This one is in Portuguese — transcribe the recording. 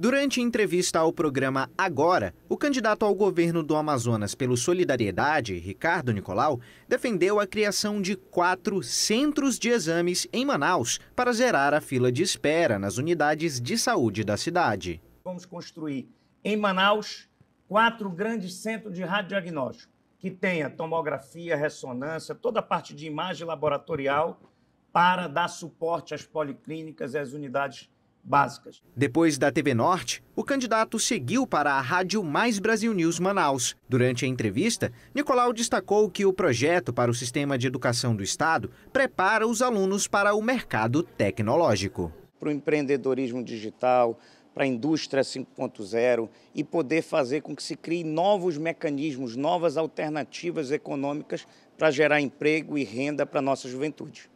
Durante entrevista ao programa Agora, o candidato ao governo do Amazonas pelo Solidariedade, Ricardo Nicolau, defendeu a criação de quatro centros de exames em Manaus para zerar a fila de espera nas unidades de saúde da cidade. Vamos construir em Manaus quatro grandes centros de radiodiagnóstico que tenha tomografia, ressonância, toda a parte de imagem laboratorial para dar suporte às policlínicas e às unidades básicas. Depois da TV Norte, o candidato seguiu para a Rádio Mais Brasil News Manaus. Durante a entrevista, Nicolau destacou que o projeto para o sistema de educação do Estado prepara os alunos para o mercado tecnológico. Para o empreendedorismo digital, para a indústria 5.0 e poder fazer com que se criem novos mecanismos, novas alternativas econômicas para gerar emprego e renda para a nossa juventude.